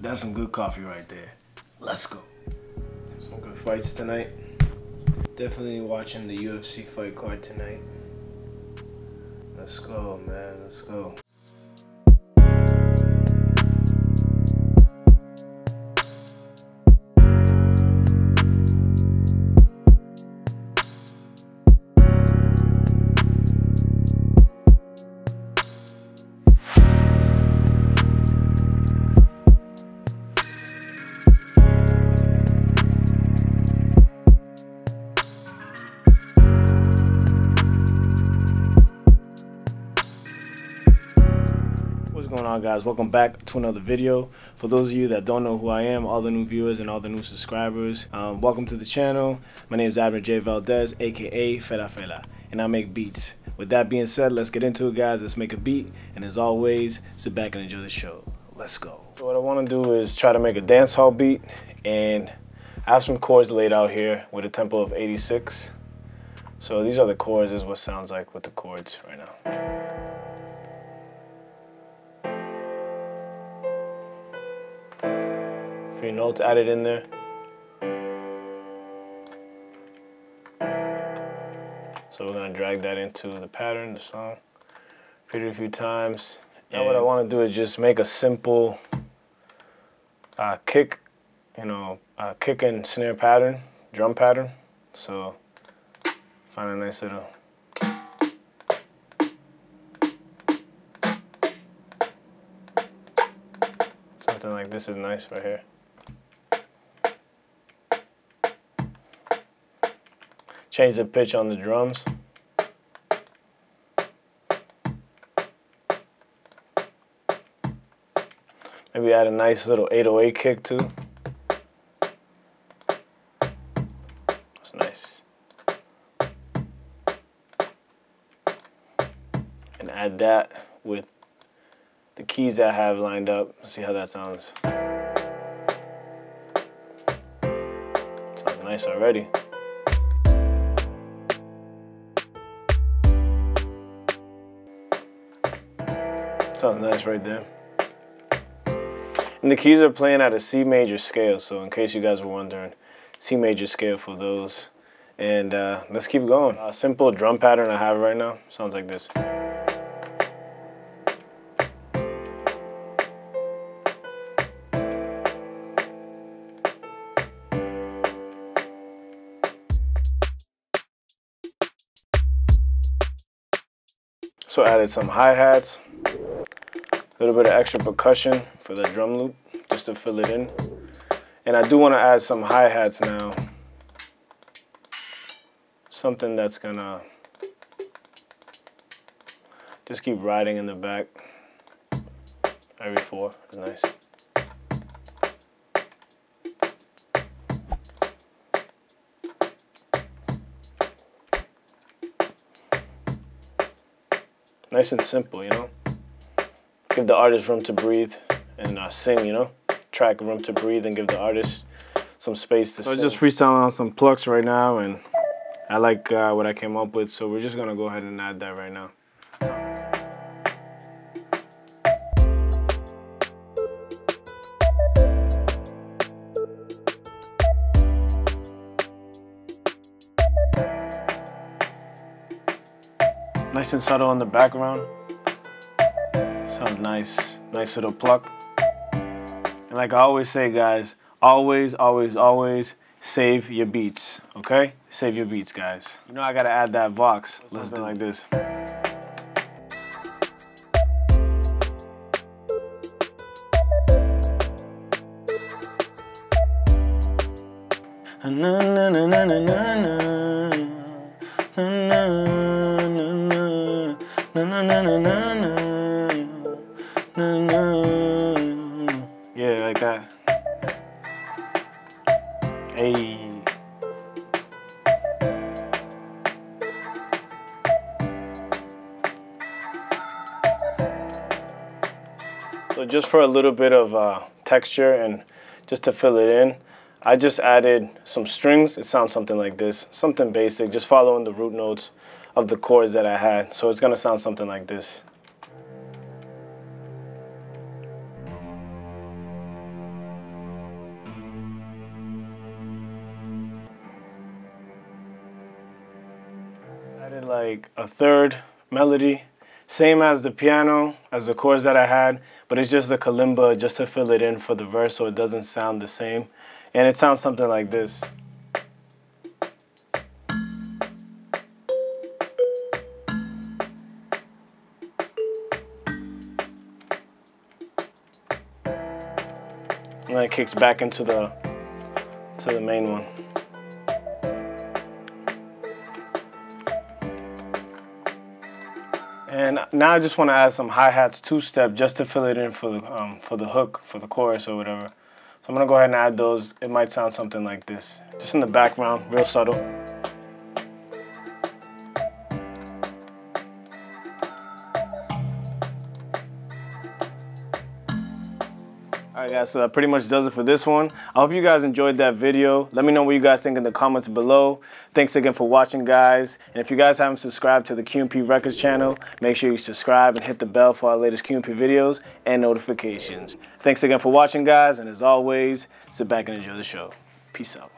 That's some good coffee right there. Let's go. Some good fights tonight. Definitely watching the UFC fight card tonight. Let's go, man. Let's go. On guys? Welcome back to another video. For those of you that don't know who I am, all the new viewers and all the new subscribers, um, welcome to the channel. My name is Abner J. Valdes, aka Fela Fela, and I make beats. With that being said, let's get into it guys. Let's make a beat, and as always, sit back and enjoy the show. Let's go. So what I want to do is try to make a dance hall beat, and I have some chords laid out here with a tempo of 86. So these are the chords, this is what sounds like with the chords right now. Three notes added in there. So we're gonna drag that into the pattern, the song. Repeat it a few times. Now what I wanna do is just make a simple uh, kick, you know, uh, kick and snare pattern, drum pattern. So find a nice little something like this is nice right here. Change the pitch on the drums. Maybe add a nice little 808 kick too. That's nice. And add that with the keys I have lined up. See how that sounds. Sounds nice already. Sounds nice right there. And the keys are playing at a C major scale, so in case you guys were wondering, C major scale for those. And uh, let's keep going. A simple drum pattern I have right now sounds like this. So added some hi-hats, a little bit of extra percussion for the drum loop, just to fill it in. And I do want to add some hi-hats now. Something that's gonna just keep riding in the back every four is nice. Nice and simple, know? Give the artist room to breathe and uh, sing, you know? Track room to breathe and give the artist some space to so sing. I'm just freestyling on some plucks right now and I like uh, what I came up with, so we're just gonna go ahead and add that right now. Nice and subtle in the background. Sounds nice. Nice little pluck. And like I always say, guys, always, always, always save your beats, okay? Save your beats, guys. You know I gotta add that vox. Let's do like this. Na na na na na na na na na na na na na Hey. So just for a little bit of uh, texture and just to fill it in, I just added some strings. It sounds something like this, something basic, just following the root notes of the chords that I had. So it's gonna sound something like this. Added like a third melody, same as the piano, as the chords that I had, but it's just the kalimba just to fill it in for the verse so it doesn't sound the same. And it sounds something like this. And then it kicks back into the to the main one. And now I just want to add some hi-hats two-step just to fill it in for the um, for the hook, for the chorus or whatever. So I'm gonna go ahead and add those. It might sound something like this. Just in the background, real subtle. Alright guys, so that pretty much does it for this one. I hope you guys enjoyed that video. Let me know what you guys think in the comments below. Thanks again for watching guys. And if you guys haven't subscribed to the QMP Records channel, make sure you subscribe and hit the bell for our latest QMP videos and notifications. Thanks again for watching guys, and as always, sit back and enjoy the show. Peace out.